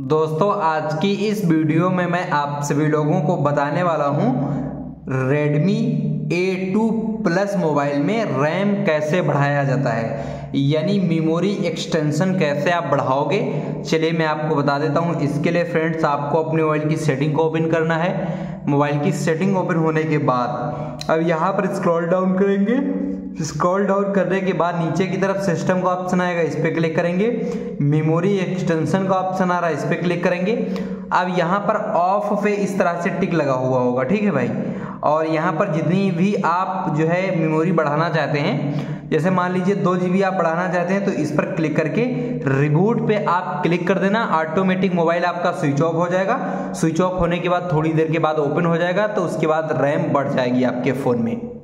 दोस्तों, आज की इस वीडियो में मैं आप सभी लोगों को बताने वाला हूँ, Redmi A2 Plus मोबाइल में रैम कैसे बढ़ाया जाता है, यानी मेमोरी एक्सटेंशन कैसे आप बढ़ाओगे। चलिए मैं आपको बता देता हूँ, इसके लिए फ्रेंड्स आपको अपने मोबाइल की सेटिंग को ओपन करना है। मोबाइल की सेटिंग ओपन होने के बाद, अब यहाँ पर स्क्रॉल डाउन करेंगे। स्क्रॉल डाउन करने के बाद नीचे की तरफ़ सिस्टम का ऑप्शन आएगा, इस पर क्लिक करेंगे। मेमोरी एक्सटेंशन का ऑप्शन आ रहा है, इस पर क्लिक करेंगे। अब यहाँ पर ऑफ़ पे इस तरह से टिक लगा हुआ होगा, ठीक है भाई? और यहाँ पर जितनी भी आप जो है मेमोरी बढ़ाना चाहते हैं, जैसे मान लीजिए दो जीबी आप बढ़ाना चाहते हैं तो इस पर क्लिक करके रिबूट पे आप क्लिक कर देना ऑटोमेटिक मोबाइल आपका स्विच ऑफ़ हो जाएगा। स्विच ऑफ़ होने के बाद थोड़ी देर के बाद ओपन हो जाएगा तो उसके बाद रैम बढ़ जाएगी आपके फ़ोन में।